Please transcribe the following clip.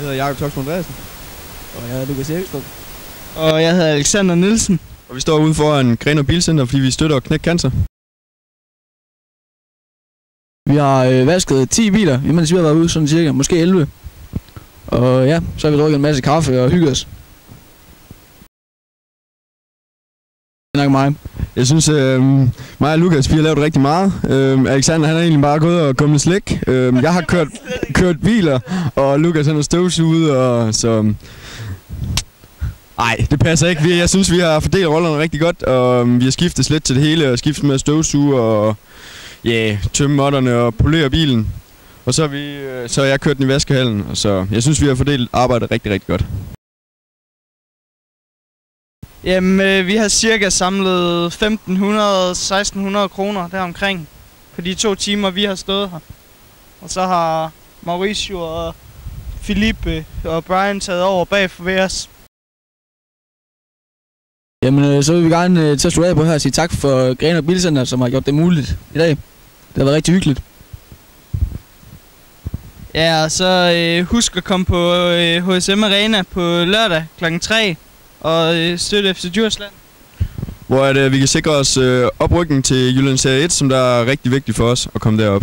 Jeg hedder Jakob Toksmo Andreasen. Og jeg er Lukas Erikstrup. Og jeg hedder Alexander Nielsen. Og vi står ude foran Grenaa Bilcenter, fordi vi støtter Knæk Cancer. Vi har øh, vasket 10 biler, imens vi har været ude sådan cirka, måske 11. Og ja, så har vi drukket en masse kaffe og hygget os. Det er nok mig. Jeg synes, øh, mig og Lukas, vi har lavet rigtig meget. Øh, Alexander, han er egentlig bare gået og kommet slik. Øh, jeg har kørt, kørt biler, og Lukas han er støvsuget, og så... Nej, det passer ikke. Vi- Jeg synes, vi har fordelt rollerne rigtig godt, og øhm, vi har skiftet lidt til det hele, og skiftet med at støvsuge og ja, yeah, tømme modderne og polere bilen. Og så har, vi, øh, så har jeg kørt den i vaskehallen, og så jeg synes, vi har fordelt arbejdet rigtig, rigtig godt. Jamen, øh, vi har cirka samlet 1500-1600 kroner deromkring på de to timer, vi har stået her. Og så har Mauricio og Philippe og Brian taget over bag for ved os. Jamen, øh, så vil vi gerne øh, slutte af på her og sige tak for Grenaa Bilcenter, som har gjort det muligt i dag. Det har været rigtig hyggeligt. Ja, og så øh, husk at komme på øh, HSM Arena på lørdag kl. 3 og øh, støtte FC Djursland. Hvor at, øh, vi kan sikre os øh, oprykning til Jylland Serie 1, som der er rigtig vigtigt for os at komme derop.